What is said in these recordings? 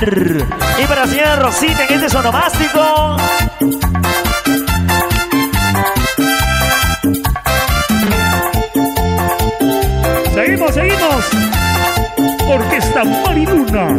Y para la señora Rosita en este sonomástico. Seguimos, seguimos. Orquesta Mariluna.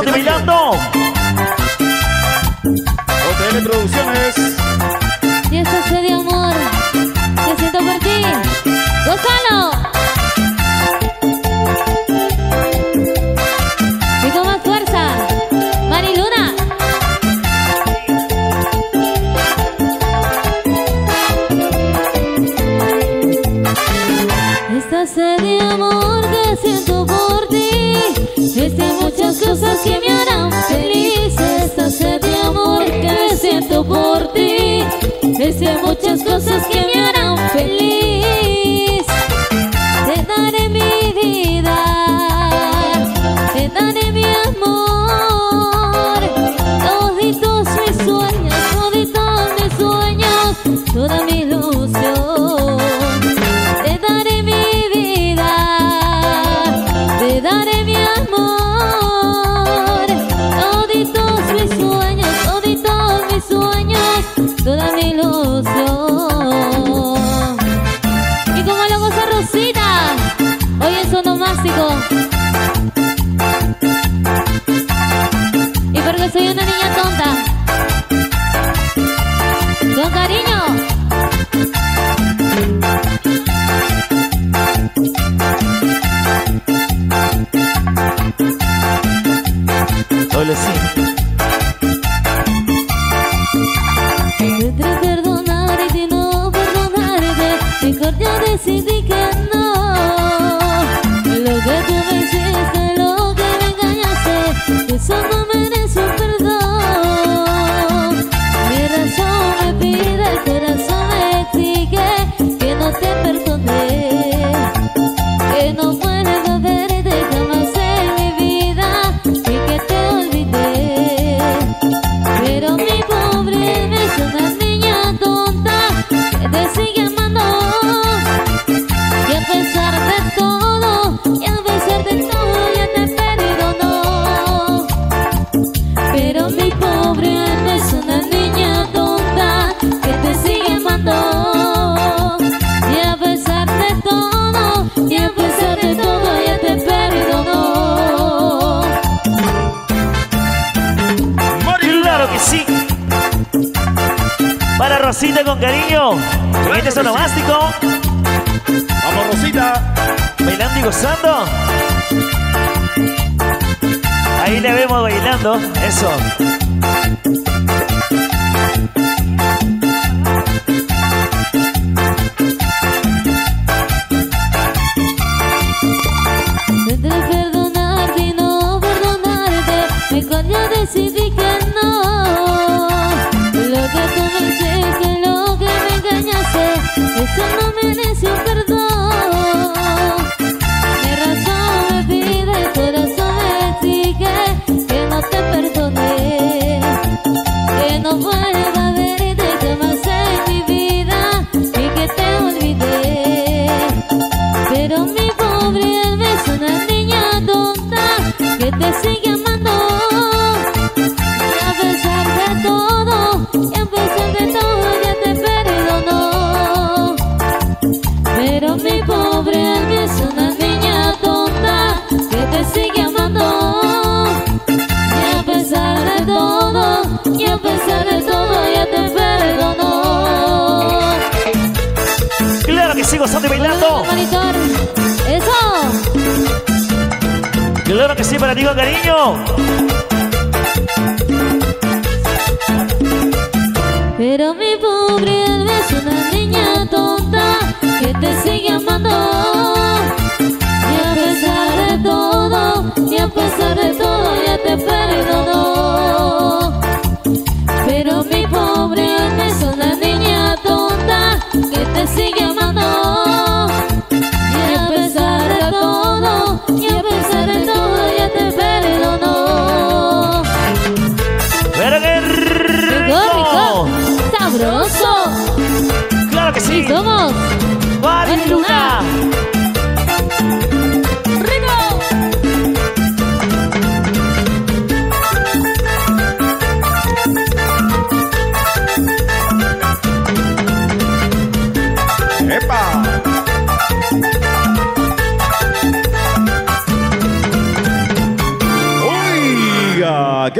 de bailando. OTL Producciones. Y esto es de amor. Que siento por ti. ¡Gózalo! Muchas cosas que me toda mi ilusión. Y como lo goza Rosita, hoy es onomástico. Y porque soy una niña tonta. Con cariño. Doble sí. decidí que no Rosita con cariño. Claro este sonomástico. Vamos, Rosita. Bailando y gozando. Ahí le vemos bailando. Eso. No me necesito perdón, mi razón me pide, y teresa de ti que no te perdoné, que no vuelvo ver y te cansé en mi vida y que te olvidé, pero mi. Gozando y bailando. Eso. Claro que sí, para ti con cariño. Pero mi pobre alma es una niña tonta que te sigue amando. Y a pesar de todo, y a pesar de todo,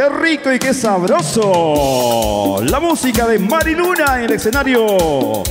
qué rico y qué sabroso. La música de Mari Luna en el escenario